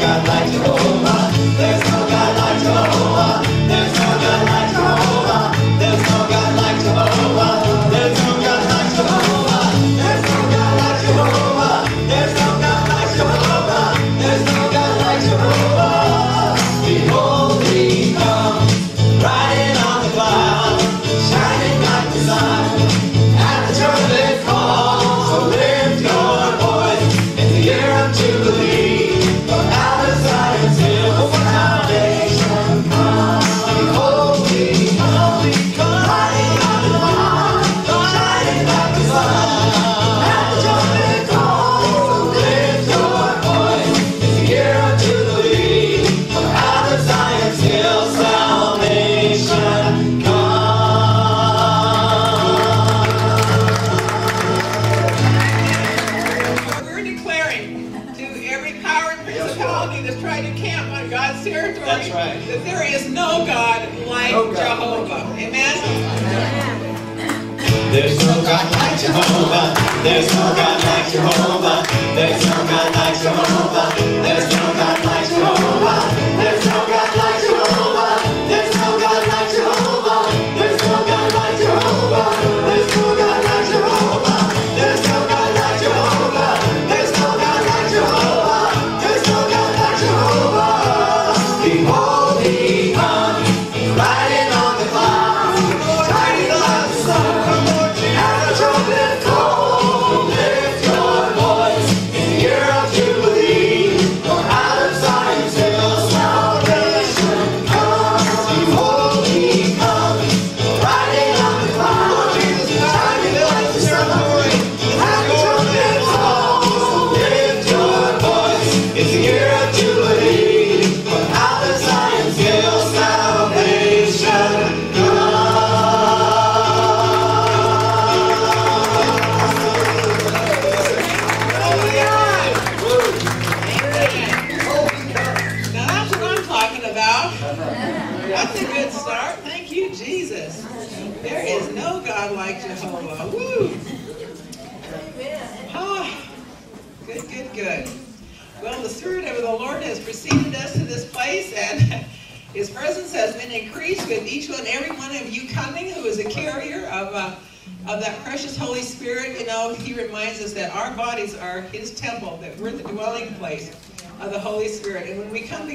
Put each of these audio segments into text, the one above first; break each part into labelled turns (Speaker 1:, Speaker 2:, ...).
Speaker 1: got like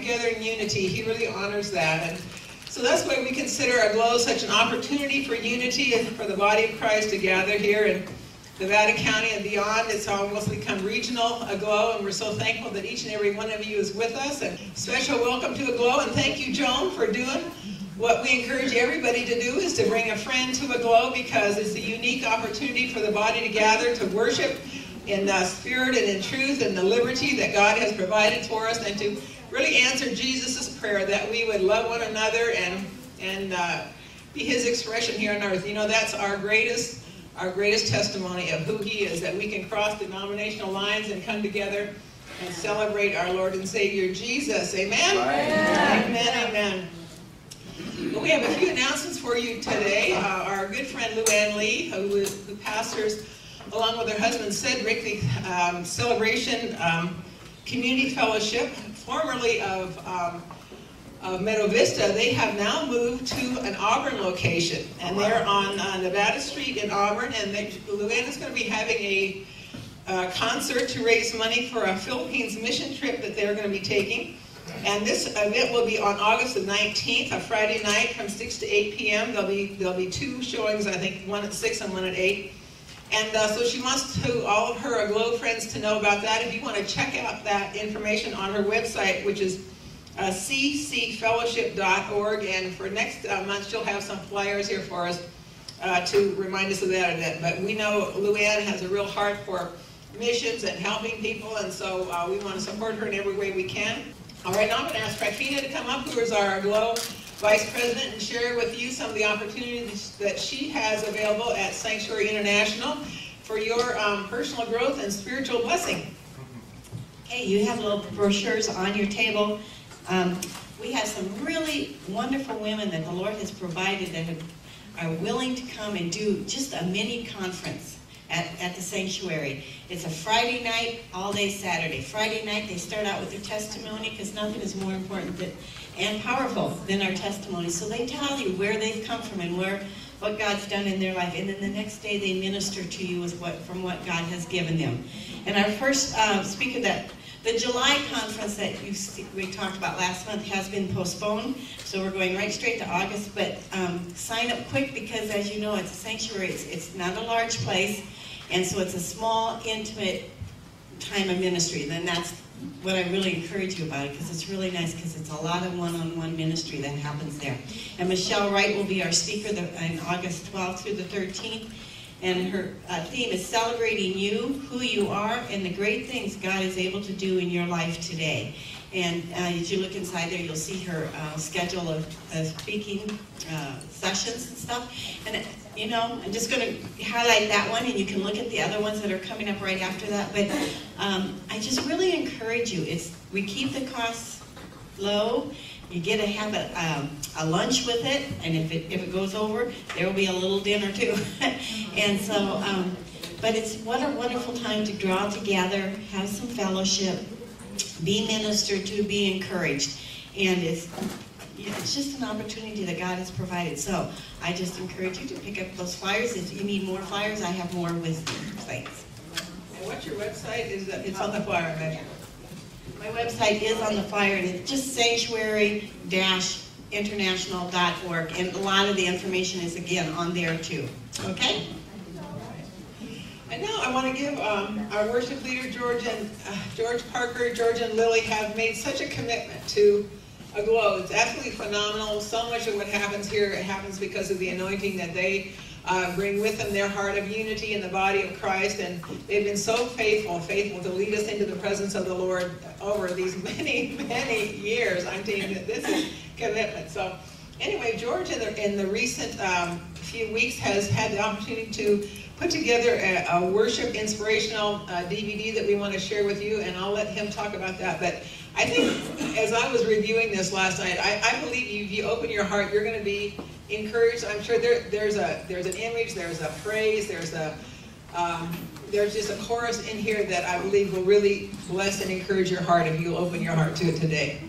Speaker 2: together in unity, He really honors that. And So that's why we consider Aglow such an opportunity for unity and for the body of Christ to gather here in Nevada County and beyond. It's almost become regional, Aglow, and we're so thankful that each and every one of you is with us. And special welcome to Aglow, and thank you, Joan, for doing what we encourage everybody to do is to bring a friend to Aglow because it's a unique opportunity for the body to gather, to worship in the spirit and in truth and the liberty that God has provided for us and to really answer Jesus' prayer that we would love one another and, and uh, be his expression here on earth. You know, that's our greatest our greatest testimony of who he is, that we can cross denominational lines and come together and celebrate our Lord and Savior Jesus. Amen? Amen, amen. amen. Well, we have a few announcements for you today. Uh, our good friend Luann Lee, who, is, who pastors along with her husband Cedric, the um, Celebration um, Community Fellowship, formerly of, um, of Meadow Vista, they have now moved to an Auburn location. And they're on uh, Nevada Street in Auburn. And they, Luann is going to be having a uh, concert to raise money for a Philippines mission trip that they're going to be taking. And this event will be on August the 19th, a Friday night from 6 to 8 p.m. There'll be, there'll be two showings, I think, one at 6 and one at 8. And uh, so she wants to all of her Aglow friends to know about that. If you want to check out that information on her website, which is uh, ccfellowship.org, and for next uh, month she'll have some flyers here for us uh, to remind us of that. But we know Luann has a real heart for missions and helping people, and so uh, we want to support her in every way we can. All right, now I'm going to ask Trifina to come up, who is our Aglow Vice President, and share with you some of the opportunities that she has available at Sanctuary International for your um, personal growth and spiritual blessing.
Speaker 3: Hey, you have little brochures on your table. Um, we have some really wonderful women that the Lord has provided that have, are willing to come and do just a mini conference at, at the sanctuary. It's a Friday night, all day Saturday. Friday night, they start out with their testimony because nothing is more important than and powerful than our testimony. So they tell you where they've come from and where what God's done in their life. And then the next day they minister to you with what, from what God has given them. And our first uh, speaker that the July conference that you, we talked about last month has been postponed, so we're going right straight to August. But um, sign up quick because, as you know, it's a sanctuary. It's, it's not a large place, and so it's a small, intimate time of ministry. Then that's what I really encourage you about it because it's really nice because it's a lot of one-on-one ministry that happens there. And Michelle Wright will be our speaker the, in August 12th through the 13th. And her uh, theme is celebrating you, who you are, and the great things God is able to do in your life today. And uh, as you look inside there, you'll see her uh, schedule of, of speaking uh, sessions and stuff. And you know, I'm just going to highlight that one, and you can look at the other ones that are coming up right after that. But um, I just really encourage you. It's we keep the costs low. You get to have a, um, a lunch with it, and if it if it goes over, there will be a little dinner too. and so, um, but it's what a wonderful time to draw together, have some fellowship, be ministered to, be encouraged, and it's it's just an opportunity that God has provided. So I just encourage you to pick up those flyers. If you need more flyers, I have more with me. Thanks.
Speaker 2: And what's your website? Is that, it's on the flyer, imagine.
Speaker 3: My website is on the flyer, and it's just sanctuary-international.org, and a lot of the information is again on there too. Okay.
Speaker 2: And now I want to give um, our worship leader George and uh, George Parker, George and Lily have made such a commitment to It's absolutely phenomenal. So much of what happens here it happens because of the anointing that they uh, bring with them, their heart of unity in the body of Christ. And they've been so faithful, faithful to lead us into the presence of the Lord over these many, many years. I'm telling you, this is commitment. So anyway, George in the, in the recent um, few weeks has had the opportunity to put together a, a worship inspirational uh, DVD that we want to share with you, and I'll let him talk about that. But I think as I was reviewing this last night, I, I believe you, if you open your heart, you're going to be encouraged. I'm sure there, there's a there's an image, there's a phrase, there's a um, there's just a chorus in here that I believe will really bless and encourage your heart if you'll open your heart to it today.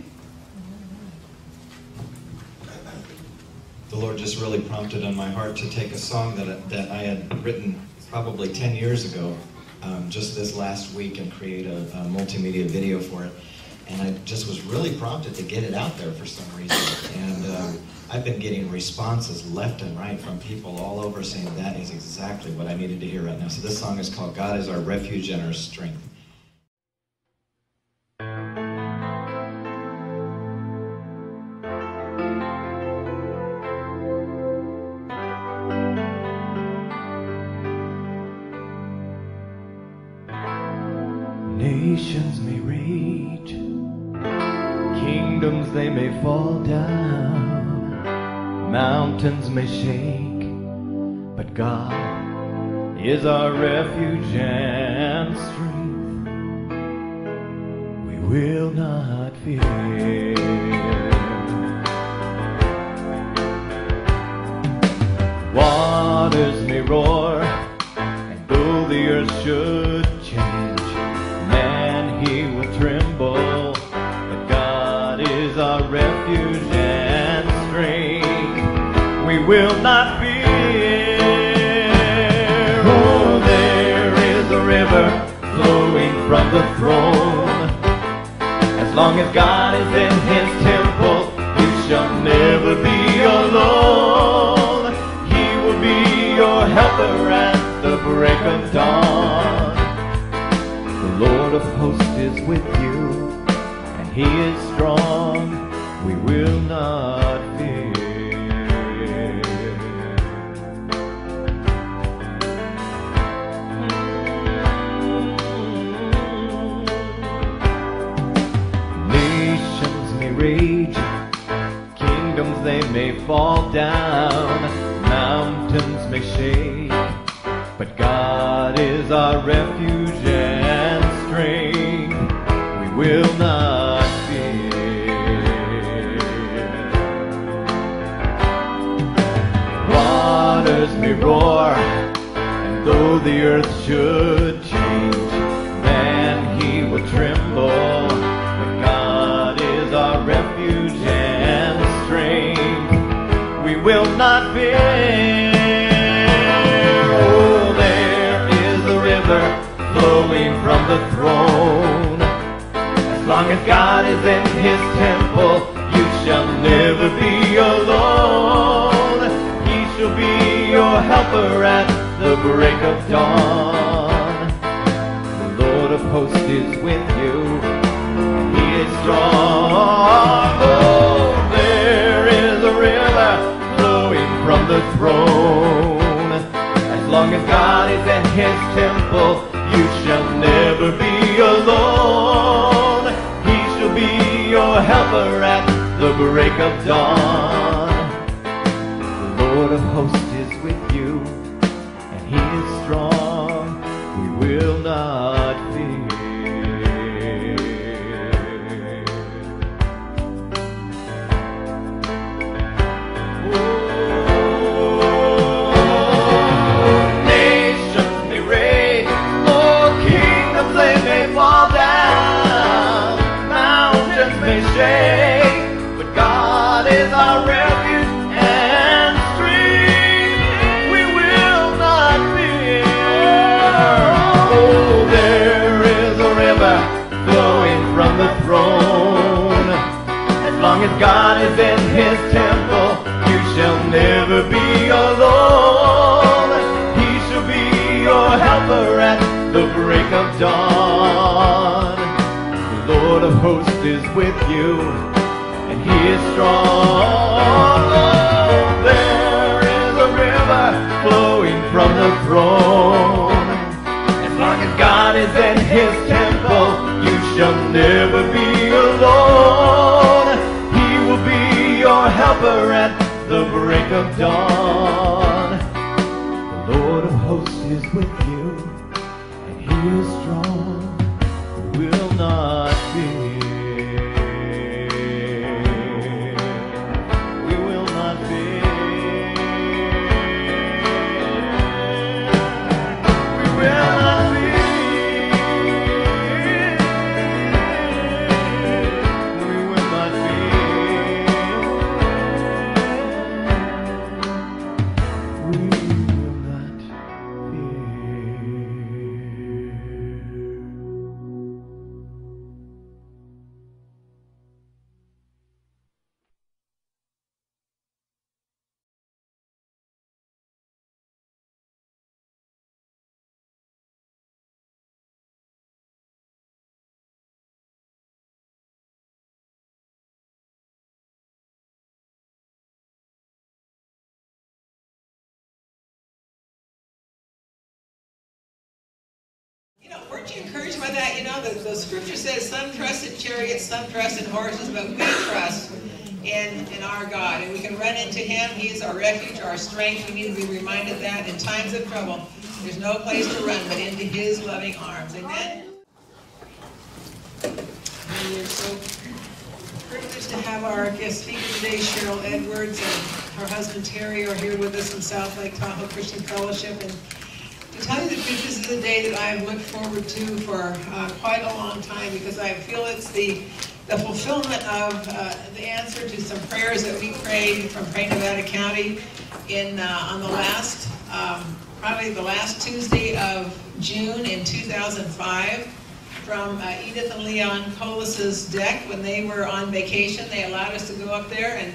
Speaker 4: The Lord just really prompted on my heart to take a song that, that I had written probably 10 years ago, um, just this last week, and create a, a multimedia video for it and I just was really prompted to get it out there for some reason. And um, I've been getting responses left and right from people all over saying that is exactly what I needed to hear right now. So this song is called God is Our Refuge and Our Strength.
Speaker 5: Nations fall down, mountains may shake, but God is our refuge and strength. We will not fear. Waters may roar, and though the earth should will not fear. Oh, there is a river flowing from the throne. As long as God is in his temple, you shall never be alone. He will be your helper at the break of dawn. The Lord of hosts is with you, and he is strong. Is in his temple, you shall never be alone. He shall be your helper at the break of dawn. The Lord of hosts is with you. He is strong. Oh, there is a river flowing from the throne. As long as God is in his temple, at the break of dawn. The Lord of hosts with you, and he is strong. There is a river flowing from the throne. As long as God is in his temple, you shall never be alone. He will be your helper at the break of dawn. The Lord of hosts is with you, and he is strong. Will not
Speaker 2: Weren't you encouraged by that? You know, the, the scripture says, some trust in chariots, some trust in horses, but we trust in, in our God. And we can run into him. He is our refuge, our strength. We need to be reminded that in times of trouble, there's no place to run but into his loving arms. Amen? And we're so privileged to have our guest speaker today, Cheryl Edwards, and her husband Terry are here with us in South Lake Tahoe Christian Fellowship. And to tell you the truth, this is a day that I have looked forward to for uh, quite a long time because I feel it's the the fulfillment of uh, the answer to some prayers that we prayed from Pray Nevada County in uh, on the last um, probably the last Tuesday of June in 2005 from uh, Edith and Leon Colas's deck when they were on vacation. They allowed us to go up there and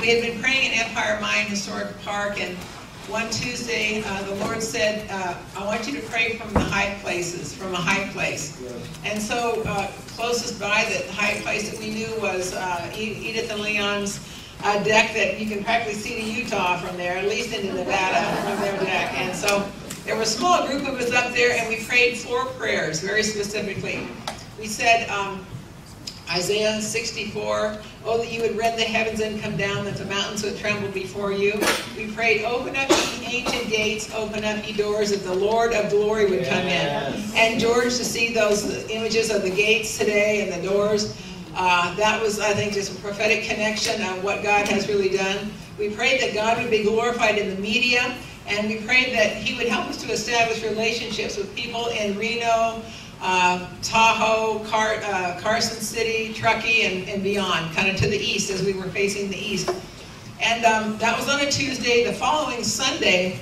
Speaker 2: we had been praying in Empire Mine Historic Park and one Tuesday, uh, the Lord said, uh, I want you to pray from the high places, from a high place. And so, uh, closest by, the high place that we knew was uh, Edith and Leon's uh, deck that you can practically see to Utah from there, at least into Nevada from their deck. And so, there was a small group of us up there, and we prayed four prayers very specifically. We said, um, Isaiah 64, oh, that you would rend the heavens and come down, that the mountains would tremble before you. We prayed, open up ye ancient gates, open up ye doors, that the Lord of glory would come in. And George, to see those images of the gates today and the doors, uh, that was, I think, just a prophetic connection of what God has really done. We prayed that God would be glorified in the media, and we prayed that He would help us to establish relationships with people in Reno, uh, Tahoe, Car, uh, Carson City, Truckee, and, and beyond, kind of to the east as we were facing the east. And um, that was on a Tuesday. The following Sunday,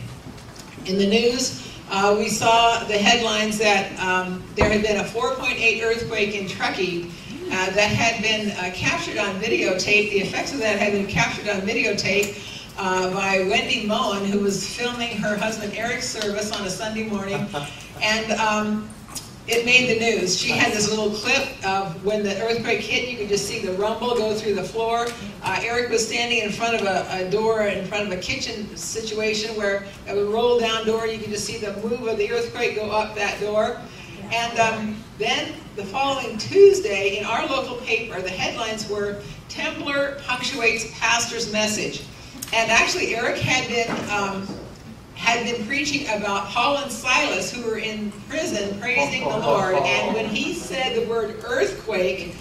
Speaker 2: in the news, uh, we saw the headlines that um, there had been a 4.8 earthquake in Truckee uh, that had been uh, captured on videotape. The effects of that had been captured on videotape uh, by Wendy Moen, who was filming her husband Eric's service on a Sunday morning. And um, it made the news. She had this little clip of when the earthquake hit, you could just see the rumble go through the floor. Uh, Eric was standing in front of a, a, door, in front of a kitchen situation where it would roll down door. You could just see the move of the earthquake go up that door. And um, then the following Tuesday, in our local paper, the headlines were Temblor punctuates pastor's message. And actually, Eric had been um, had been preaching about Paul and Silas who were in prison praising the Lord. And when he said the word earthquake,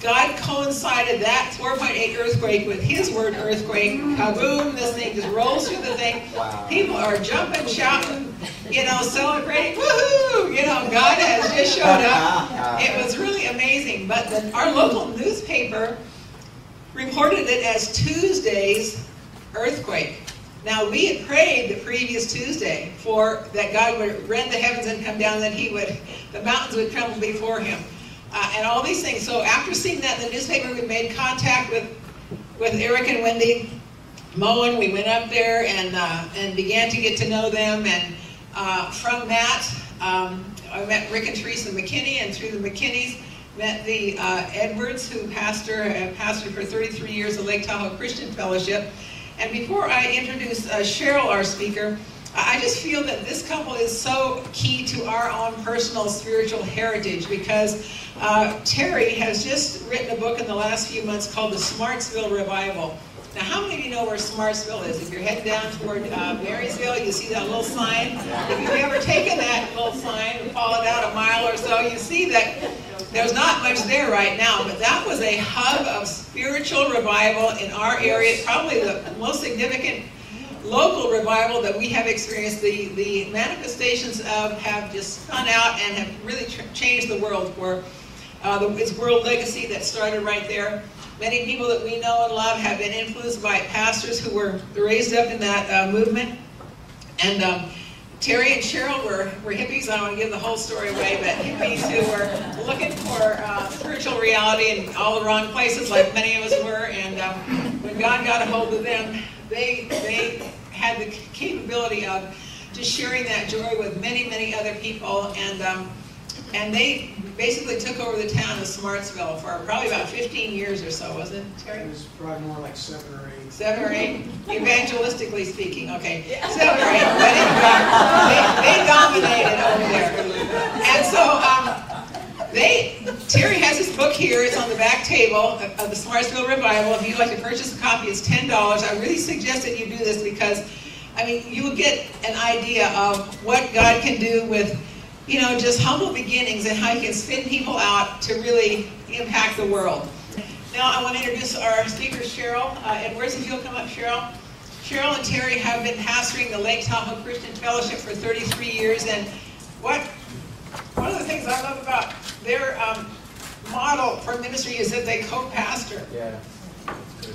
Speaker 2: God coincided that 4.8 earthquake with his word earthquake. Kaboom, this thing just rolls through the thing. People are jumping, shouting, you know, celebrating. Woohoo! You know, God has just showed up. It was really amazing. But the, our local newspaper reported it as Tuesday's earthquake. Now we had prayed the previous Tuesday for that God would rend the heavens and come down, that He would, the mountains would tremble before Him, uh, and all these things. So after seeing that in the newspaper, we made contact with with Eric and Wendy Moen. We went up there and uh, and began to get to know them. And uh, from that, um, I met Rick and Teresa McKinney, and through the McKinneys, met the uh, Edwards, who pastor uh, pastored for 33 years at Lake Tahoe Christian Fellowship. And before I introduce uh, Cheryl, our speaker, I just feel that this couple is so key to our own personal spiritual heritage because uh, Terry has just written a book in the last few months called The Smartsville Revival. Now, how many of you know where Smartsville is? If you're heading down toward uh, Marysville, you see that little sign. If you've ever taken that little sign and followed out a mile or so, you see that there's not much there right now, but that was a hub of spiritual revival in our area, probably the most significant local revival that we have experienced. The, the manifestations of have just spun out and have really changed the world for uh, the, it's World Legacy that started right there. Many people that we know and love have been influenced by pastors who were raised up in that uh, movement. And um, Terry and Cheryl were, were hippies. I don't want to give the whole story away, but hippies who were looking for uh, spiritual reality in all the wrong places, like many of us were. And um, when God got a hold of them, they they had the capability of just sharing that joy with many, many other people. And um, and they basically took over the town of Smartsville for probably about 15 years or so, wasn't it, Terry?
Speaker 6: It was probably more like seven or eight.
Speaker 2: Seven or eight, evangelistically speaking, okay. Seven or eight, but anyway, they, they dominated over there. And so, um, they, Terry has his book here, it's on the back table of of the Smartsville Revival. If you'd like to purchase a copy, it's ten dollars. I really suggest that you do this because, I mean, you will get an idea of what God can do with, you know, just humble beginnings and how he can spin people out to really impact the world. Now I want to introduce our speaker, Cheryl uh, Edwards. If you'll come up, Cheryl. Cheryl and Terry have been pastoring the Lake Tahoe Christian Fellowship for 33 years, and what one of the things I love about their um, model for ministry is that they co-pastor.
Speaker 6: Yeah.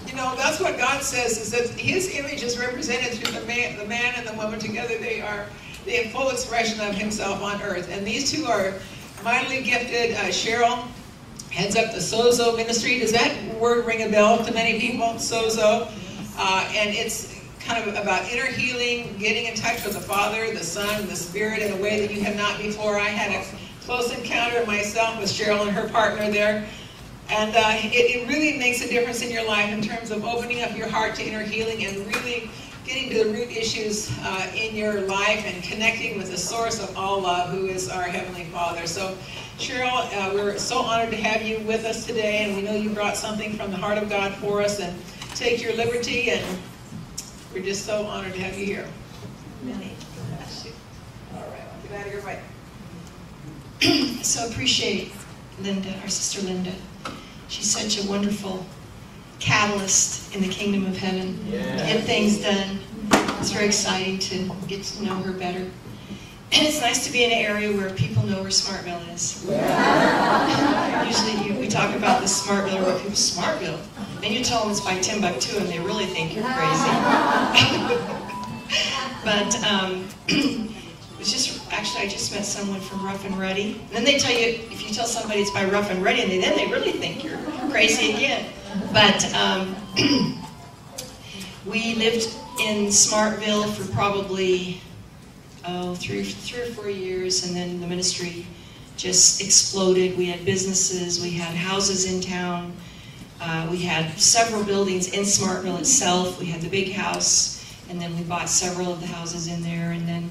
Speaker 2: You know, that's what God says is that His image is represented through the man, the man and the woman together. They are the full expression of Himself on earth, and these two are mightily gifted. Uh, Cheryl heads up the Sozo ministry. Does that word ring a bell to many people? Sozo, uh, and it's kind of about inner healing, getting in touch with the Father, the Son, the Spirit in a way that you have not before. I had a close encounter myself with Cheryl and her partner there. And uh, it, it really makes a difference in your life in terms of opening up your heart to inner healing and really getting to the root issues uh, in your life and connecting with the source of all love, who is our Heavenly Father. So, Cheryl, uh, we're so honored to have you with us today, and we know you brought something from the heart of God for us. And take your liberty, and we're just so honored to have you here. All right, I'll get out of your way.
Speaker 7: so appreciate Linda, our sister Linda. She's such a wonderful catalyst in the kingdom of heaven. Get things done. It's very exciting to get to know her better. And it's nice to be in an area where people know where Smartville is. Usually you, we talk about the Smartville, where people, Smartville? And you tell them it's by Timbuktu and they really think you're crazy. but um, it was just, actually I just met someone from Rough and Ready. And then they tell you, if you tell somebody it's by Rough and Ready, and they, then they really think you're crazy again. But um, we lived in Smartville for probably oh, three, three or four years, and then the ministry just exploded. We had businesses, we had houses in town, uh, we had several buildings in Smartville itself. We had the big house, and then we bought several of the houses in there, and then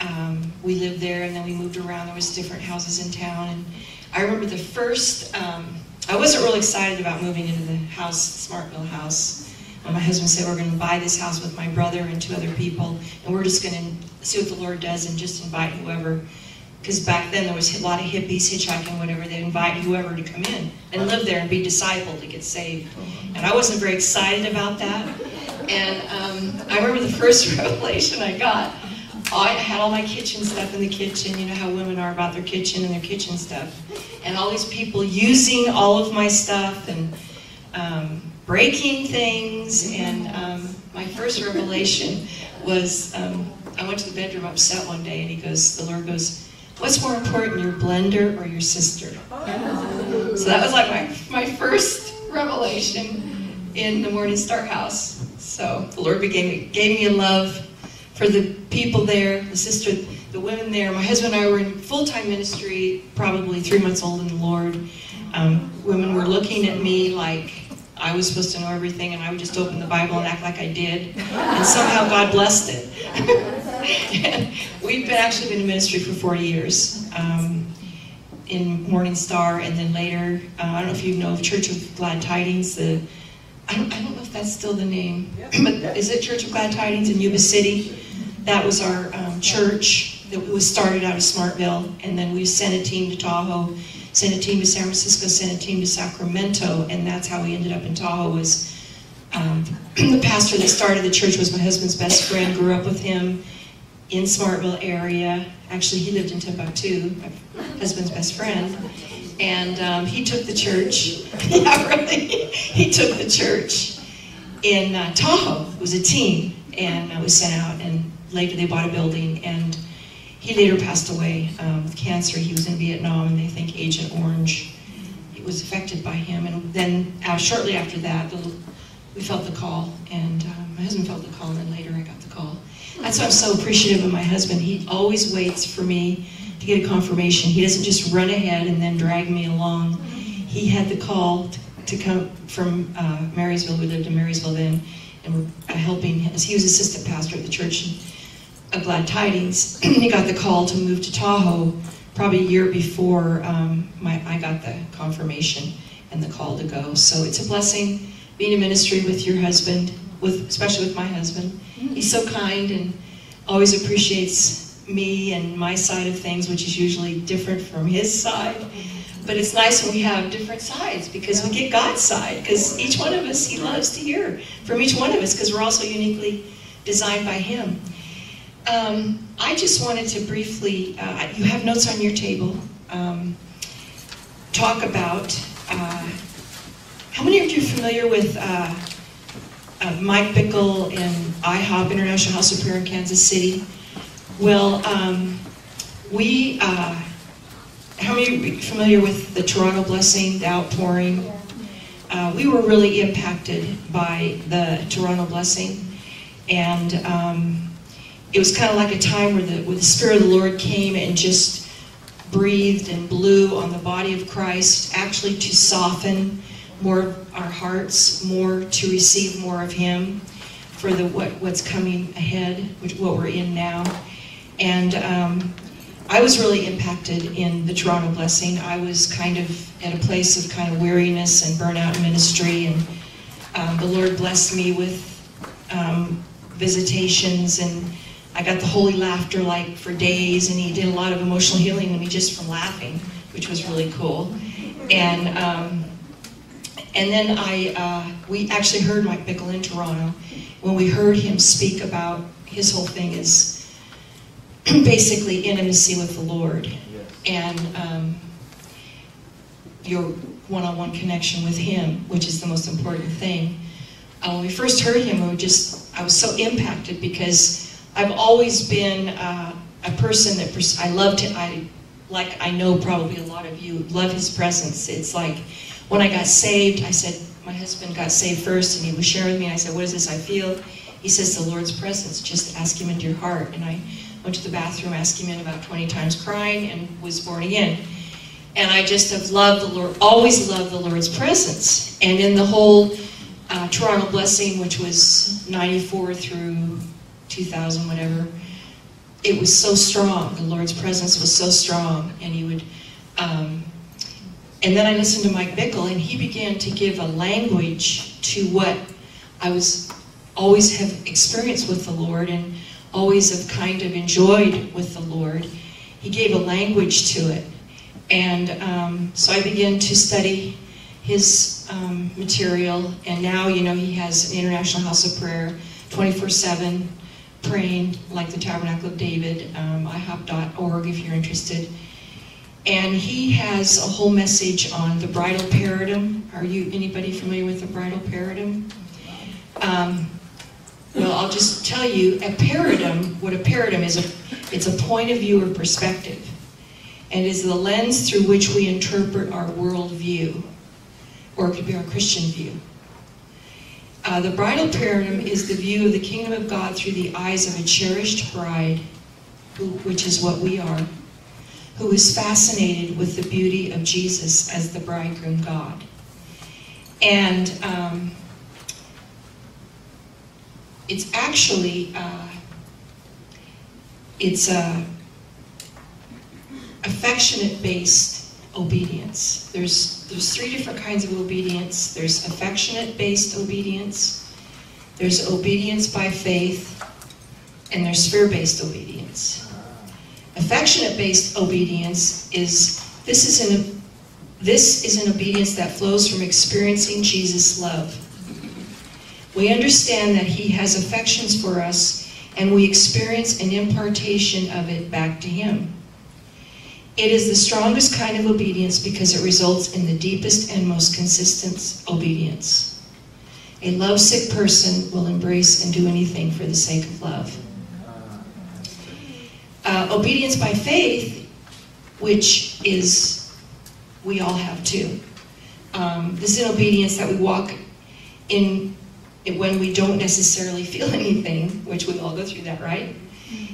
Speaker 7: um, we lived there, and then we moved around. There was different houses in town, and I remember the first. Um, I wasn't really excited about moving into the house, Smartville house. When my husband said we're going to buy this house with my brother and two other people, and we're just going to see what the Lord does and just invite whoever. Because back then there was a lot of hippies hitchhiking, whatever. They'd invite whoever to come in and live there and be discipled to get saved. And I wasn't very excited about that. And um, I remember the first revelation I got. I had all my kitchen stuff in the kitchen. You know how women are about their kitchen and their kitchen stuff. And all these people using all of my stuff and um, breaking things. And um, my first revelation was um, I went to the bedroom upset one day, and he goes, the Lord goes, "What's more important, your blender or your sister?" So that was like my my first revelation in the Morning Star house. So the Lord gave me gave me a love for the people there, the sister, the women there. My husband and I were in full time ministry, probably three months old in the Lord. Um, women were looking at me like I was supposed to know everything, and I would just open the Bible and act like I did, and somehow God blessed it. we've been actually been in ministry for 40 years. Um, in Morning Star, and then later, uh, I don't know if you know of Church of Glad Tidings. The I don't, I don't know if that's still the name, but is it Church of Glad Tidings in Yuba City? That was our um, church that was started out of Smartville, and then we sent a team to Tahoe, sent a team to San Francisco, sent a team to Sacramento, and that's how we ended up in Tahoe. Was um, the pastor that started the church was my husband's best friend. Grew up with him in Smartville area. Actually, he lived in Timbuktu, my husband's best friend. And um, he took the church. yeah, really. He took the church in uh, Tahoe. It was a team, and I was sent out. And later, they bought a building, and he later passed away um, with cancer. He was in Vietnam, and they think Agent Orange it was affected by him. And then, uh, shortly after that, the, we felt the call, and um, my husband felt the call, and then later I got the call. That's why I'm so appreciative of my husband. He always waits for me to get a confirmation. He doesn't just run ahead and then drag me along. He had the call to, come from uh, Marysville. We lived in Marysville then, and we're uh, helping. Him. He was assistant pastor at the church of Glad Tidings. he got the call to move to Tahoe probably a year before um, my, I got the confirmation and the call to go. So it's a blessing being in ministry with your husband, with especially with my husband. He's so kind and always appreciates me and my side of things, which is usually different from his side. But it's nice when we have different sides because we get God's side. Because each one of us, He loves to hear from each one of us because we're also uniquely designed by Him. Um, I just wanted to briefly, uh, you have notes on your table, um, talk about uh, how many of you are familiar with uh, uh, Mike Bickle and IHOP, International House of Prayer in Kansas City? Well, um, we, uh, how many are familiar with the Toronto Blessing, the outpouring? Uh, we were really impacted by the Toronto Blessing, and um, it was kind of like a time where the, where the Spirit of the Lord came and just breathed and blew on the body of Christ, actually to soften more of our hearts, more to receive more of Him for the what, what's coming ahead, which, what we're in now. And um, I was really impacted in the Toronto Blessing. I was kind of at a place of kind of weariness and burnout in ministry, and um, the Lord blessed me with um, visitations, and I got the holy laughter like for days, and He did a lot of emotional healing to me just from laughing, which was really cool. And um, and then I uh, we actually heard Mike Bickle in Toronto when we heard him speak about his whole thing is basically intimacy with the Lord and um, your one-on-one connection with Him, which is the most important thing. Uh, when we first heard him, we were just I was so impacted because I've always been uh, a person that pers- I love to I like I know probably a lot of you love His presence. It's like when I got saved, I said my husband got saved first, and he was sharing with me. I said, "What is this I feel?" He says, "The Lord's presence. Just ask Him into your heart." And I went to the bathroom, asked him in about 20 times, crying, and was born again. And I just have loved the Lord, always loved the Lord's presence. And in the whole uh, Toronto Blessing, which was 94 through 2000, whatever, it was so strong. The Lord's presence was so strong. And he would, um, and then I listened to Mike Bickle, and he began to give a language to what I was always have experienced with the Lord. And always have kind of enjoyed with the Lord. He gave a language to it. And um, so I began to study his um, material. And now, you know, he has an International House of Prayer 24 7, praying like the Tabernacle of David, um, ihop.org if you're interested. And he has a whole message on the bridal paradigm. Are you anybody familiar with the bridal paradigm? Um, well, I'll just tell you, a paradigm, what a paradigm is, a, it's a point of view or perspective. And is the lens through which we interpret our worldview, or it could be our Christian view. Uh, the bridal paradigm is the view of the kingdom of God through the eyes of a cherished bride, who, which is what we are, who is fascinated with the beauty of Jesus as the bridegroom God. And um, it's actually uh, it's a affectionate based obedience. There's there's three different kinds of obedience. There's affectionate based obedience. There's obedience by faith, and there's fear based obedience. Affectionate based obedience is this is an this is an obedience that flows from experiencing Jesus' love. We understand that He has affections for us, and we experience an impartation of it back to Him. It is the strongest kind of obedience because it results in the deepest and most consistent obedience. A lovesick person will embrace and do anything for the sake of love. Uh, obedience by faith, which is, we all have too. Um, this is an obedience that we walk in when we don't necessarily feel anything, which we all go through that, right?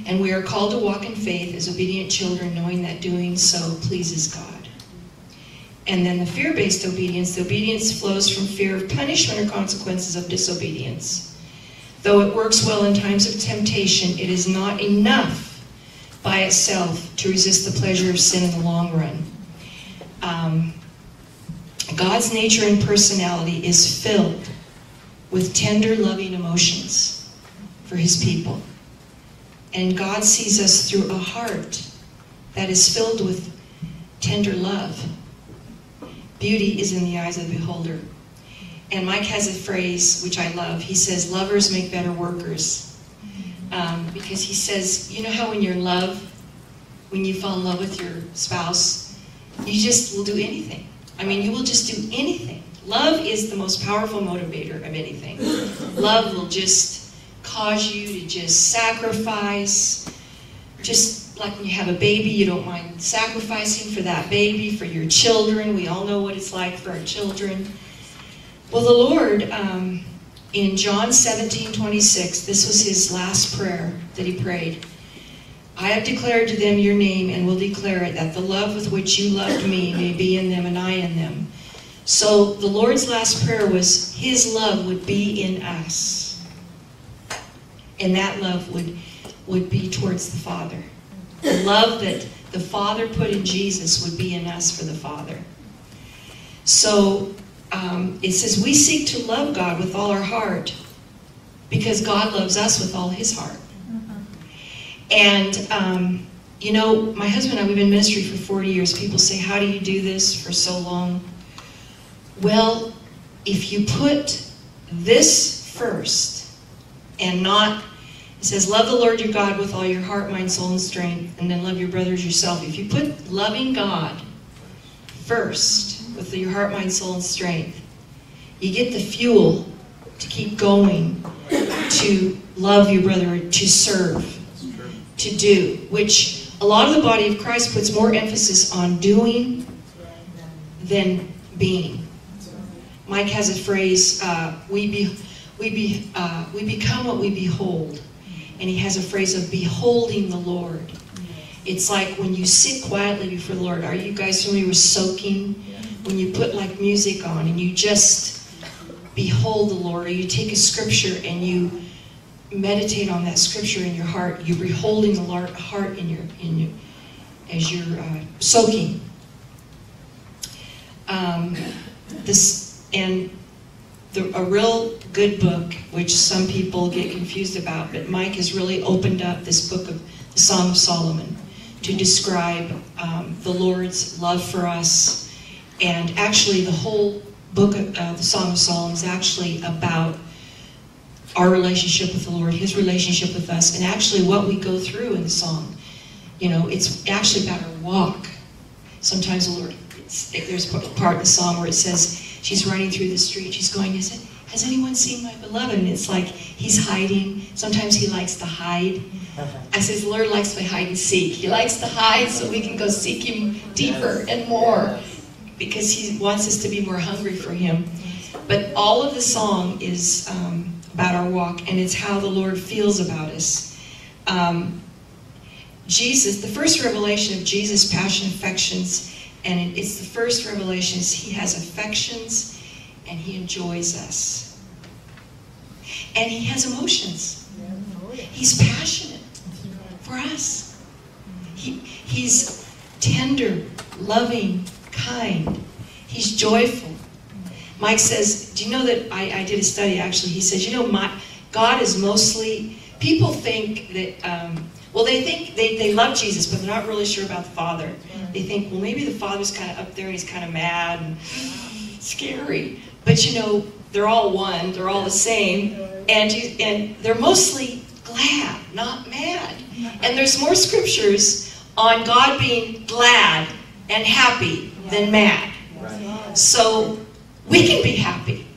Speaker 7: And we are called to walk in faith as obedient children, knowing that doing so pleases God. And then the fear based obedience the obedience flows from fear of punishment or consequences of disobedience. Though it works well in times of temptation, it is not enough by itself to resist the pleasure of sin in the long run. Um, God's nature and personality is filled with tender, loving emotions for his people. And God sees us through a heart that is filled with tender love. Beauty is in the eyes of the beholder. And Mike has a phrase which I love. He says, Lovers make better workers. Um, because he says, you know how when you're in love, when you fall in love with your spouse, you just will do anything. I mean, you will just do anything. Love is the most powerful motivator of anything. Love will just cause you to just sacrifice. Just like when you have a baby, you don't mind sacrificing for that baby, for your children. We all know what it's like for our children. Well, the Lord, um, in John 17 26, this was his last prayer that he prayed. I have declared to them your name and will declare it, that the love with which you loved me may be in them and I in them. So the Lord's last prayer was his love would be in us. And that love would, would be towards the Father. The love that the Father put in Jesus would be in us for the Father. So um, it says we seek to love God with all our heart because God loves us with all his heart. And, um, you know, my husband and I, we've been in ministry for 40 years. People say, How do you do this for so long? Well, if you put this first and not, it says, Love the Lord your God with all your heart, mind, soul, and strength, and then love your brothers yourself. If you put loving God first with your heart, mind, soul, and strength, you get the fuel to keep going, to love your brother, to serve to do, which a lot of the body of Christ puts more emphasis on doing than being. Mike has a phrase: uh, "We be, we be, uh, we become what we behold," and he has a phrase of beholding the Lord. It's like when you sit quietly before the Lord. Are you guys familiar with soaking? When you put like music on and you just behold the Lord, or you take a scripture and you meditate on that scripture in your heart. You're beholding the Lord, heart in your in your as you're uh, soaking. Um, this and the, a real good book, which some people get confused about, but Mike has really opened up this book of the Song of Solomon to describe um, the Lord's love for us, and actually the whole book of uh, the Song of Solomon is actually about our relationship with the Lord, His relationship with us, and actually what we go through in the song. You know, it's actually about our walk. Sometimes the Lord, there's a part in the song where it says she's running through the street. She's going, "Is it? Has anyone seen my beloved?" And it's like he's hiding. Sometimes he likes to hide. I says, the Lord likes to hide and seek. He likes to hide so we can go seek Him deeper and more because He wants us to be more hungry for Him. But all of the song is um, about our walk, and it's how the Lord feels about us. Um, Jesus, the first revelation of Jesus' passion, affections, and it's the first revelation is He has affections and He enjoys us. And He has emotions. He's passionate for us. He, he's tender, loving, kind. He's joyful. Mike says, Do you know that I, I did a study actually? He says, You know, my, God is mostly, people think that, um, well, they think they, they love Jesus, but they're not really sure about the Father. They think, well, maybe the Father's kind of up there and he's kind of mad and scary. But you know, they're all one, they're all the same, and, you, and they're mostly glad, not mad. And there's more scriptures on God being glad and happy than mad. So we can be happy.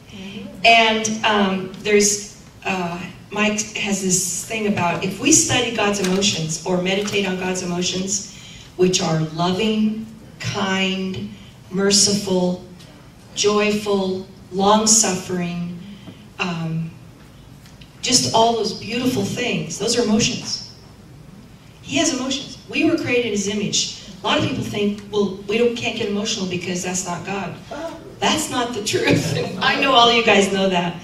Speaker 7: And um, there's, uh, Mike has this thing about if we study God's emotions or meditate on God's emotions, which are loving, kind, merciful, joyful, long suffering, um, just all those beautiful things, those are emotions. He has emotions. We were created in His image. A lot of people think, well, we don't can't get emotional because that's not God. That's not the truth. I know all you guys know that.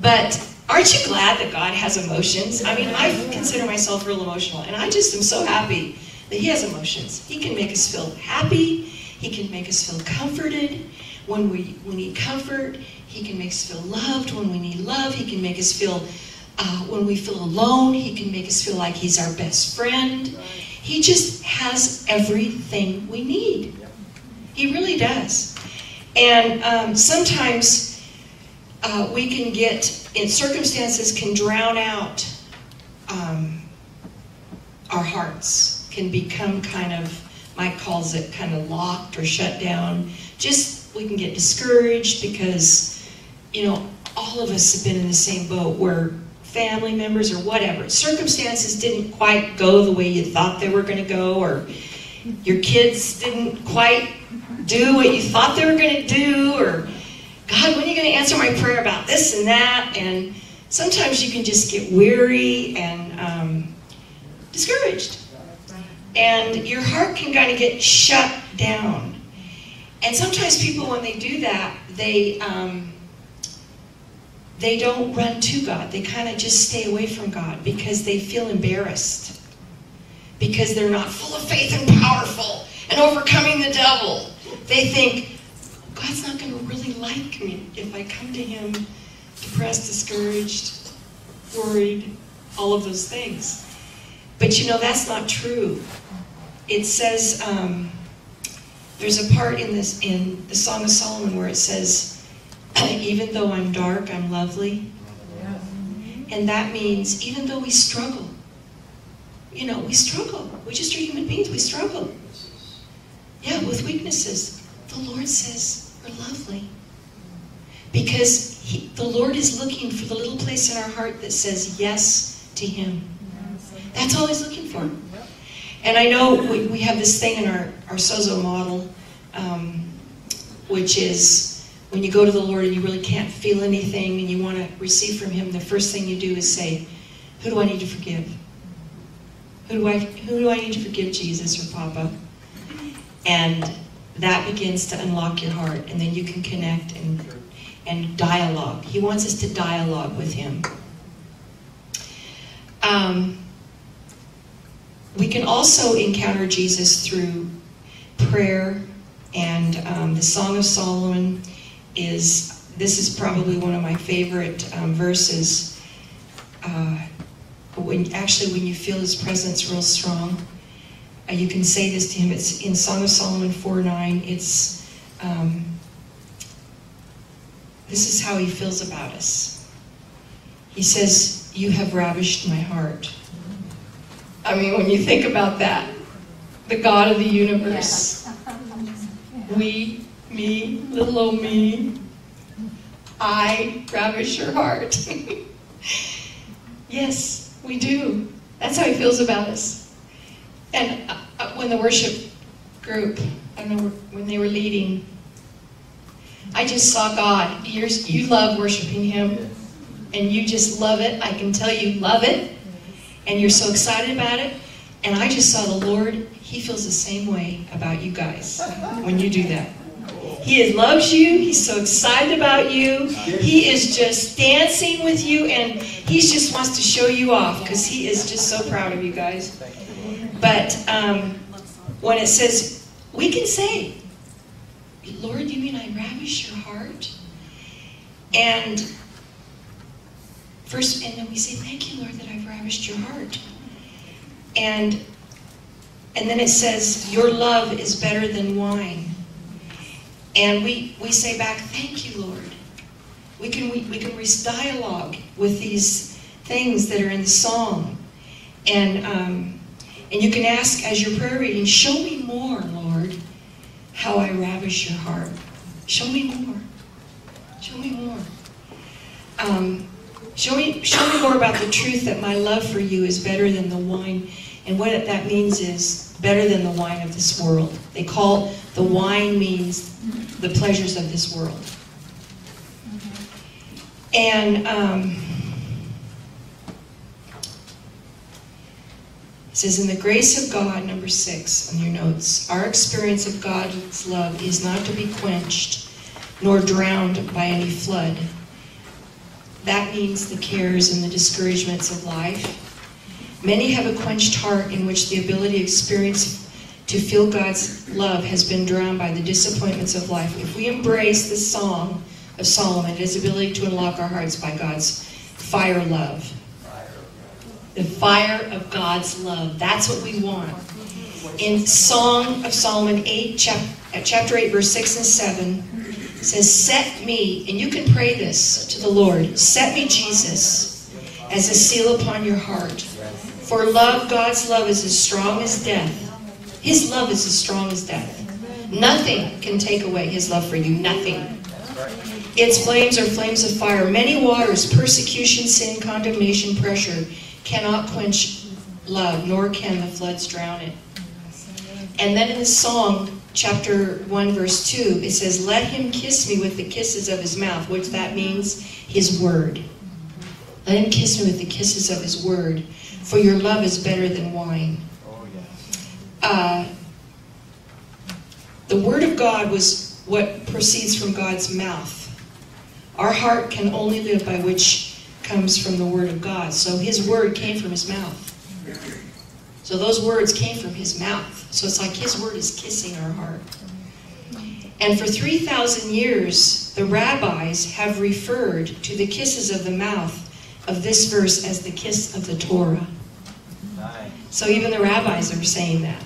Speaker 7: But aren't you glad that God has emotions? I mean, I consider myself real emotional, and I just am so happy that He has emotions. He can make us feel happy. He can make us feel comforted when we, we need comfort. He can make us feel loved when we need love. He can make us feel, uh, when we feel alone, He can make us feel like He's our best friend. He just has everything we need. He really does. And um, sometimes uh, we can get, in circumstances, can drown out um, our hearts, can become kind of, Mike calls it kind of locked or shut down. Just, we can get discouraged because, you know, all of us have been in the same boat where family members or whatever, circumstances didn't quite go the way you thought they were going to go, or your kids didn't quite do what you thought they were going to do, or God, when are you going to answer my prayer about this and that? And sometimes you can just get weary and um, discouraged. And your heart can kind of get shut down. And sometimes people, when they do that, they um, they don't run to God. They kind of just stay away from God because they feel embarrassed. Because they're not full of faith and powerful and overcoming the devil. They think, God's not going to really like me if I come to Him depressed, discouraged, worried, all of those things. But you know, that's not true. It says, um, there's a part in this in the Song of Solomon where it says, even though I'm dark, I'm lovely. And that means even though we struggle, you know, we struggle. We just are human beings, we struggle. Yeah, with weaknesses. The Lord says we're lovely. Because he, the Lord is looking for the little place in our heart that says yes to Him. That's all He's looking for. And I know we, we have this thing in our, our Sozo model, um, which is when you go to the Lord and you really can't feel anything and you want to receive from Him, the first thing you do is say, Who do I need to forgive? Who do I, who do I need to forgive, Jesus or Papa? And that begins to unlock your heart, and then you can connect and, and dialogue. He wants us to dialogue with Him. Um, we can also encounter Jesus through prayer, and um, the Song of Solomon is this is probably one of my favorite um, verses. Uh, when actually, when you feel His presence real strong, uh, you can say this to Him. It's in Song of Solomon four nine. It's um, this is how He feels about us. He says, "You have ravished my heart." I mean, when you think about that, the God of the universe, we, me, little old me, I ravish your heart. yes, we do. That's how he feels about us. And uh, when the worship group, I when they were leading, I just saw God. You're, you love worshiping Him, and you just love it. I can tell you love it and you're so excited about it. And I just saw the Lord, He feels the same way about you guys when you do that. He loves you. He's so excited about you. He is just dancing with you, and He just wants to show you off because He is just so proud of you guys. But um, when it says, we can say, Lord, you mean I ravish your heart? And First, and then we say, "Thank you, Lord, that I've ravished your heart." And and then it says, "Your love is better than wine." And we we say back, "Thank you, Lord." We can we, we can dialogue with these things that are in the song, and um, and you can ask as your prayer reading, "Show me more, Lord, how I ravish your heart. Show me more. Show me more." Um, Show me, show me more about the truth that my love for you is better than the wine. And what that means is better than the wine of this world. They call the wine means the pleasures of this world. And um, It says, In the grace of God, number six on your notes, our experience of God's love is not to be quenched nor drowned by any flood. That means the cares and the discouragements of life. Many have a quenched heart in which the ability to experience to feel God's love has been drowned by the disappointments of life. If we embrace the song of Solomon, his ability to unlock our hearts by God's fire love, the fire of God's love, that's what we want. In Song of Solomon 8, chap- uh, chapter 8, verse 6 and 7, it says, Set me, and you can pray this to the Lord, set me, Jesus, as a seal upon your heart. For love, God's love is as strong as death. His love is as strong as death. Nothing can take away his love for you. Nothing. Its flames are flames of fire. Many waters, persecution, sin, condemnation, pressure, cannot quench love, nor can the floods drown it. And then in the song, chapter 1, verse 2, it says, Let him kiss me with the kisses of his mouth, which that means his word. Let him kiss me with the kisses of his word, for your love is better than wine. Uh, the word of God was what proceeds from God's mouth. Our heart can only live by which comes from the word of God. So his word came from his mouth. So those words came from his mouth. So it's like his word is kissing our heart. And for 3,000 years, the rabbis have referred to the kisses of the mouth of this verse as the kiss of the Torah. So even the rabbis are saying that.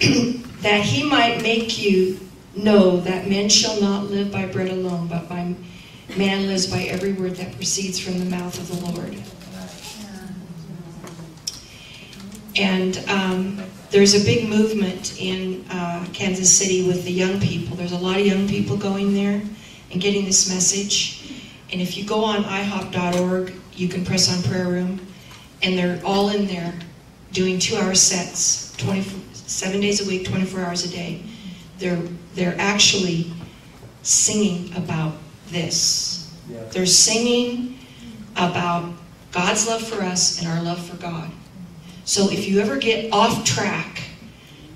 Speaker 7: that he might make you know that men shall not live by bread alone, but by man lives by every word that proceeds from the mouth of the Lord. And um, there's a big movement in uh, Kansas City with the young people. There's a lot of young people going there and getting this message. And if you go on ihop.org, you can press on prayer room, and they're all in there doing two-hour sets, 24, seven days a week, 24 hours a day. They're they're actually singing about this. They're singing about God's love for us and our love for God. So if you ever get off track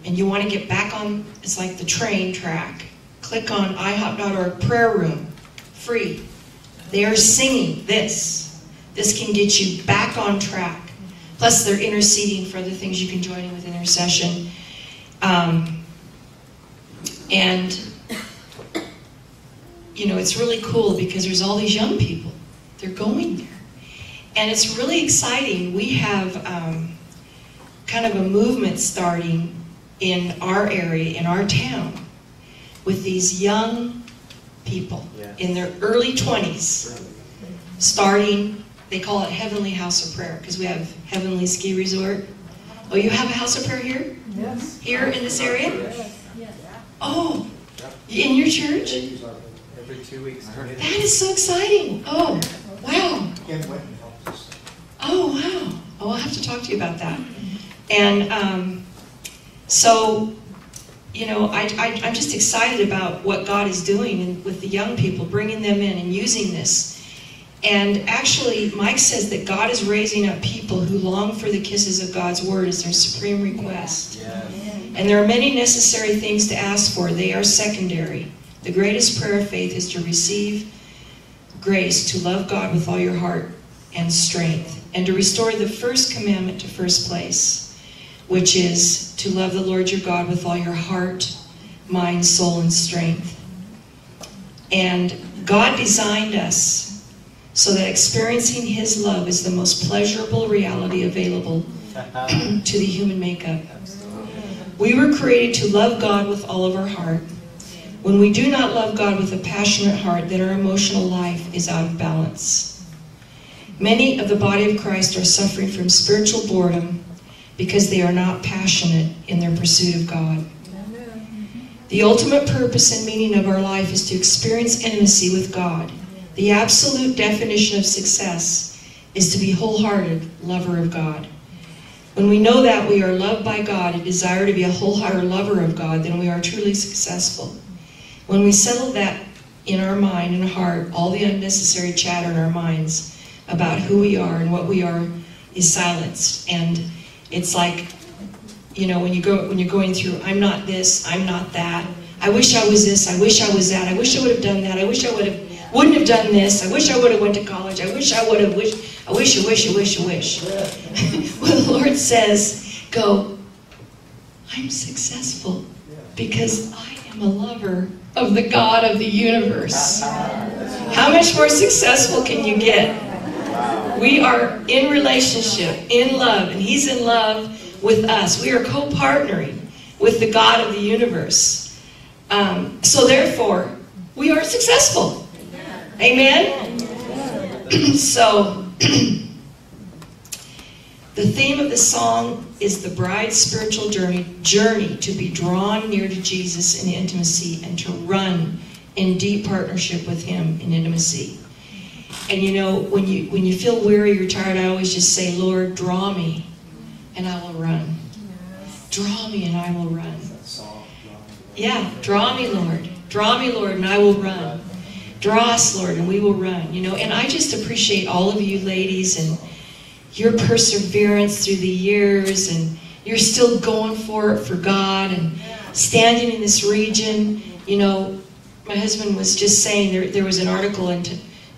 Speaker 7: and you want to get back on, it's like the train track, click on ihop.org prayer room, free. They are singing this. This can get you back on track. Plus, they're interceding for other things you can join in with intercession. Um, and, you know, it's really cool because there's all these young people. They're going there. And it's really exciting. We have um, kind of a movement starting in our area, in our town, with these young people in their early 20s, starting, they call it Heavenly House of Prayer because we have Heavenly Ski Resort. Oh, you have a house of prayer here?
Speaker 6: Yes.
Speaker 7: Here in this area? Yes. Oh, in your church?
Speaker 8: Every two weeks.
Speaker 7: That is so exciting. Oh, wow.
Speaker 6: Ken Whitten helped us.
Speaker 7: Oh, wow. Oh, I'll have to talk to you about that. And um, so, you know, I, I, I'm just excited about what God is doing in, with the young people, bringing them in and using this. And actually, Mike says that God is raising up people who long for the kisses of God's word as their supreme request. And there are many necessary things to ask for. They are secondary. The greatest prayer of faith is to receive grace to love God with all your heart and strength, and to restore the first commandment to first place, which is to love the Lord your God with all your heart, mind, soul, and strength. And God designed us so that experiencing His love is the most pleasurable reality available to the human makeup. We were created to love God with all of our heart. When we do not love God with a passionate heart, then our emotional life is out of balance. Many of the body of Christ are suffering from spiritual boredom because they are not passionate in their pursuit of God. The ultimate purpose and meaning of our life is to experience intimacy with God. The absolute definition of success is to be wholehearted lover of God. When we know that we are loved by God and desire to be a wholehearted lover of God, then we are truly successful. When we settle that in our mind and heart, all the unnecessary chatter in our minds about who we are and what we are is silenced. And It's like, you know, when you go when you're going through, I'm not this, I'm not that. I wish I was this, I wish I was that, I wish I would have done that, I wish I would have wouldn't have done this, I wish I would have went to college, I wish I would have wish I wish I wish I wish I wish. well the Lord says, go, I'm successful because I am a lover of the God of the universe. How much more successful can you get? We are in relationship, in love, and He's in love with us. We are co partnering with the God of the universe. Um, so, therefore, we are successful. Amen? so, the theme of the song is the bride's spiritual journey, journey to be drawn near to Jesus in intimacy and to run in deep partnership with Him in intimacy. And you know, when you when you feel weary or tired, I always just say, Lord, draw me, and I will run. Draw me, and I will run. Yeah, draw me, Lord. Draw me, Lord, and I will run. Draw us, Lord, and we will run. You know, and I just appreciate all of you ladies and your perseverance through the years, and you're still going for it for God and standing in this region. You know, my husband was just saying there, there was an article in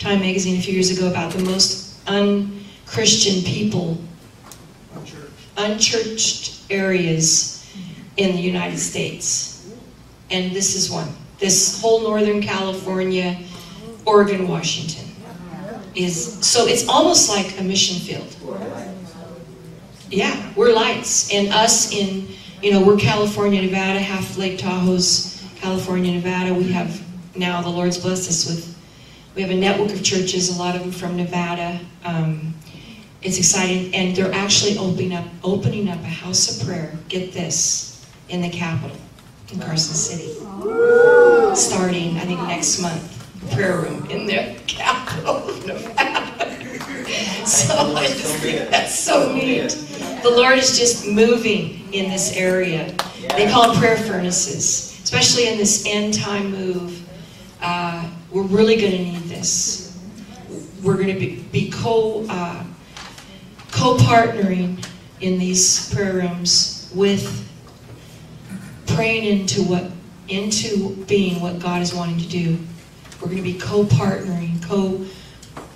Speaker 7: Time magazine a few years ago about the most unchristian people, unchurched areas in the United States. And this is one. This whole Northern California, Oregon, Washington is so it's almost like a mission field. Yeah, we're lights. And us in, you know, we're California, Nevada, half Lake Tahoe's California, Nevada. We have now the Lord's blessed us with we have a network of churches, a lot of them from Nevada. Um, it's exciting, and they're actually opening up opening up a house of prayer. Get this in the capital, in Carson City, starting I think next month. Prayer room in the capital of Nevada. so I just think that's so neat. The Lord is just moving in this area. They call them prayer furnaces, especially in this end time move. Uh, we're really going to need this. We're going to be, be co uh, co partnering in these prayer rooms with praying into what into being what God is wanting to do. We're going to be co partnering, co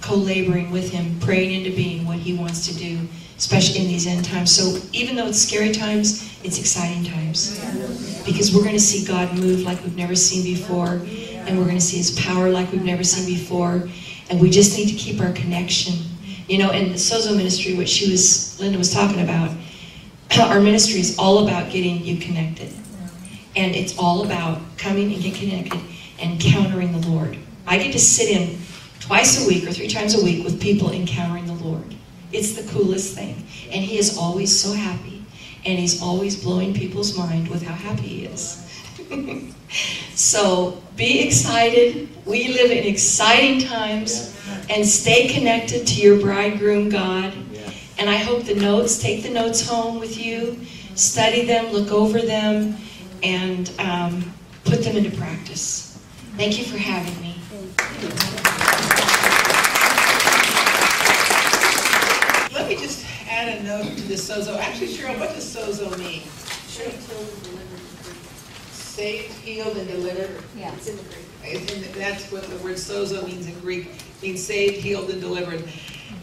Speaker 7: co laboring with Him, praying into being what He wants to do, especially in these end times. So even though it's scary times, it's exciting times because we're going to see God move like we've never seen before and we're going to see his power like we've never seen before. And we just need to keep our connection. You know, in the Sozo ministry, which she was, Linda was talking about, our ministry is all about getting you connected. And it's all about coming and get connected and encountering the Lord. I get to sit in twice a week or three times a week with people encountering the Lord. It's the coolest thing. And he is always so happy. And he's always blowing people's mind with how happy he is. so be excited. We live in exciting times and stay connected to your bridegroom God. And I hope the notes, take the notes home with you, study them, look over them, and um, put them into practice. Thank you for having me.
Speaker 2: Let me just add a note to this sozo. Actually, Cheryl, what does sozo mean? Saved, healed, and delivered.
Speaker 9: Yeah, it's in the Greek.
Speaker 2: In the, that's what the word sozo means in Greek, means saved, healed, and delivered.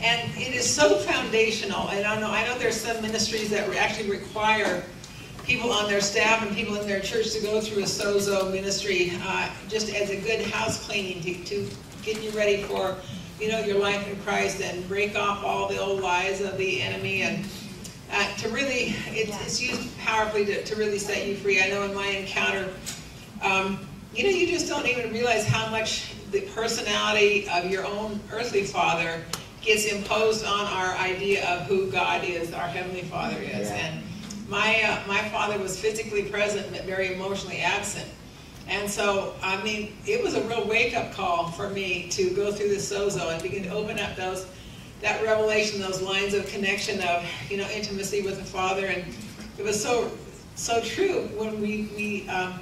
Speaker 2: And it is so foundational. And I know I know there's some ministries that actually require people on their staff and people in their church to go through a sozo ministry uh, just as a good house cleaning to, to get you ready for you know your life in Christ and break off all the old lies of the enemy and uh, to really, it's, it's used powerfully to, to really set you free. I know in my encounter, um, you know, you just don't even realize how much the personality of your own earthly father gets imposed on our idea of who God is, our Heavenly Father is. Yeah. And my, uh, my father was physically present but very emotionally absent. And so, I mean, it was a real wake-up call for me to go through the sozo and begin to open up those that revelation, those lines of connection of, you know, intimacy with the Father. And it was so, so true when we, we um,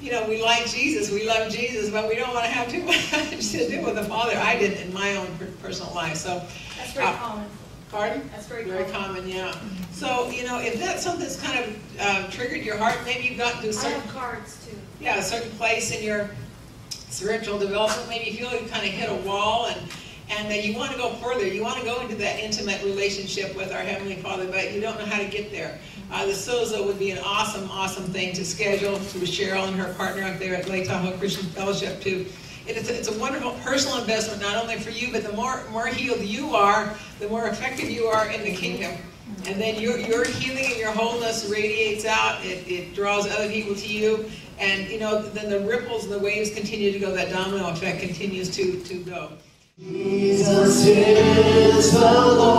Speaker 2: you know, we like Jesus, we love Jesus, but we don't want to have too much to do with the Father. I did in my own personal life. So
Speaker 9: That's very uh, common.
Speaker 2: Pardon?
Speaker 9: That's very
Speaker 2: Very
Speaker 9: common.
Speaker 2: common, yeah. So, you know, if that's something that's kind of uh, triggered your heart, maybe you've gotten to certain,
Speaker 9: cards too.
Speaker 2: yeah, a certain place in your spiritual development, maybe you feel you kind of hit a wall and, and that you want to go further. You want to go into that intimate relationship with our Heavenly Father, but you don't know how to get there. Uh, the Sozo would be an awesome, awesome thing to schedule with Cheryl and her partner up there at Lake Tahoe Christian Fellowship too. it is, it's a wonderful personal investment, not only for you, but the more, more healed you are, the more effective you are in the kingdom. And then your, your healing and your wholeness radiates out, it, it draws other people to you, and you know, then the ripples and the waves continue to go, that domino effect continues to, to go.
Speaker 1: Jesus is the Lord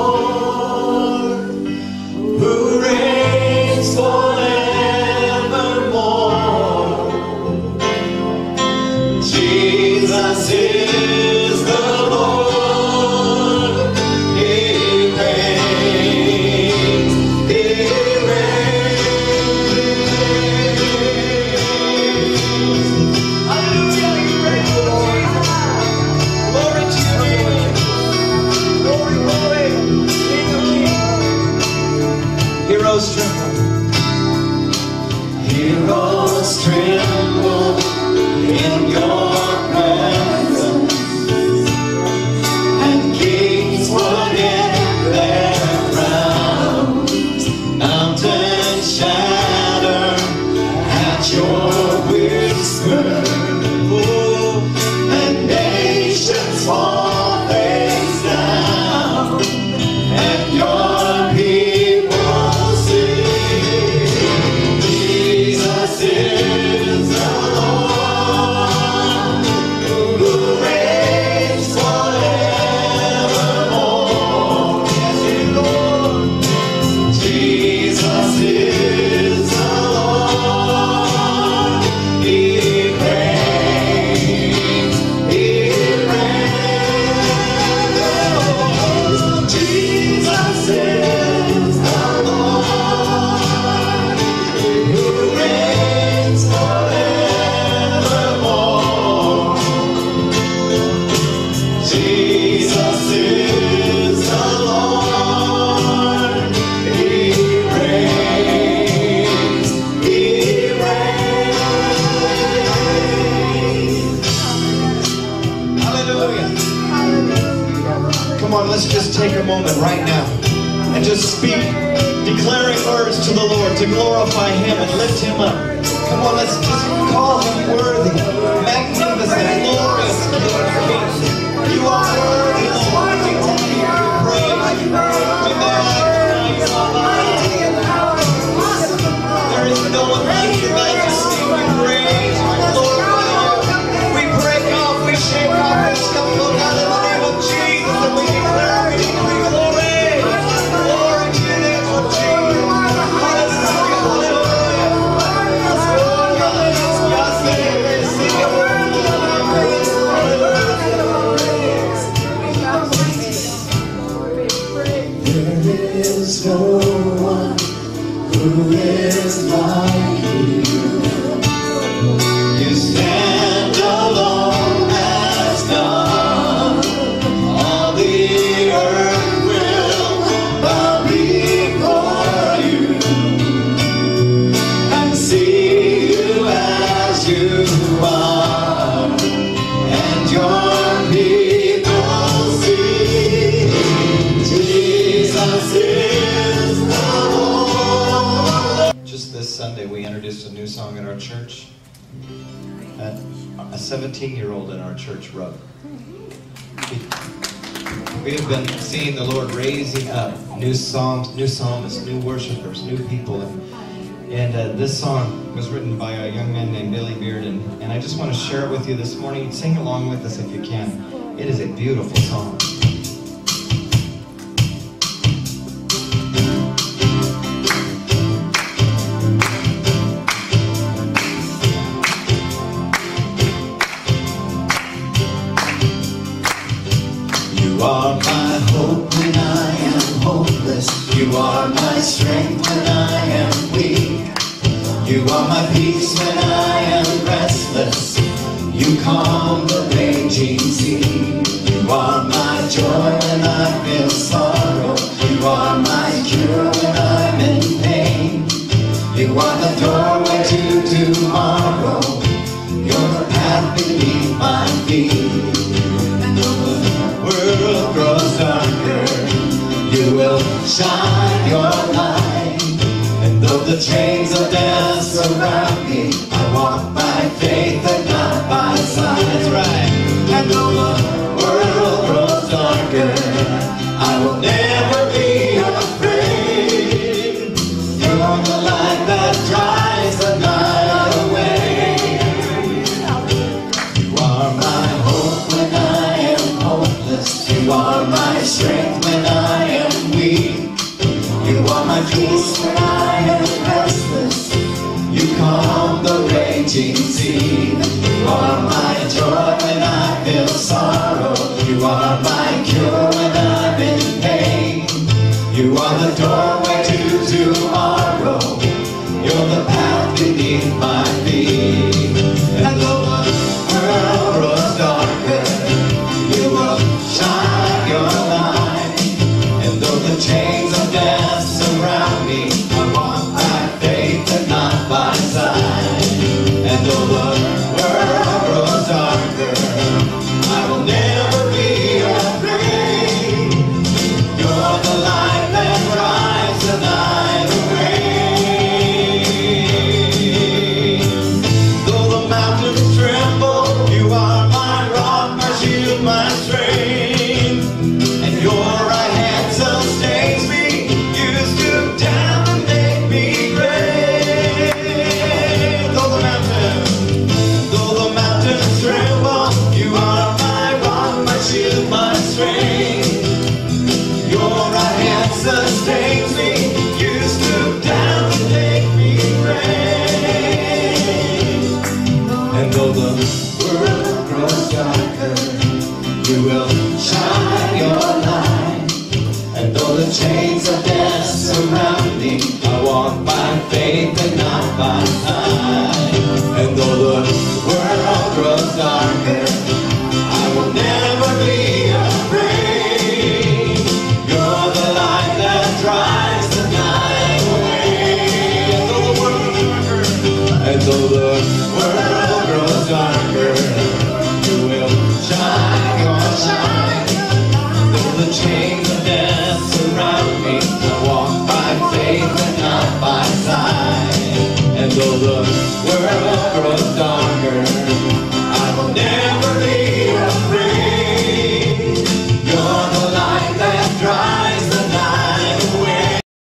Speaker 4: take a moment right now and just speak declaring words to the Lord to glorify Him and lift Him up. Come on, let's just call Him worthy, magnificent, glorious. You are a new song in our church. A- A 17 year old in our church wrote. We have been seeing the Lord raising up new psalms, new psalmists, new worshipers, new people. And, and uh, this song was written by a young man named Billy Beard. And, and I just want to share it with you this morning. Sing along with us if you can. It is a beautiful song.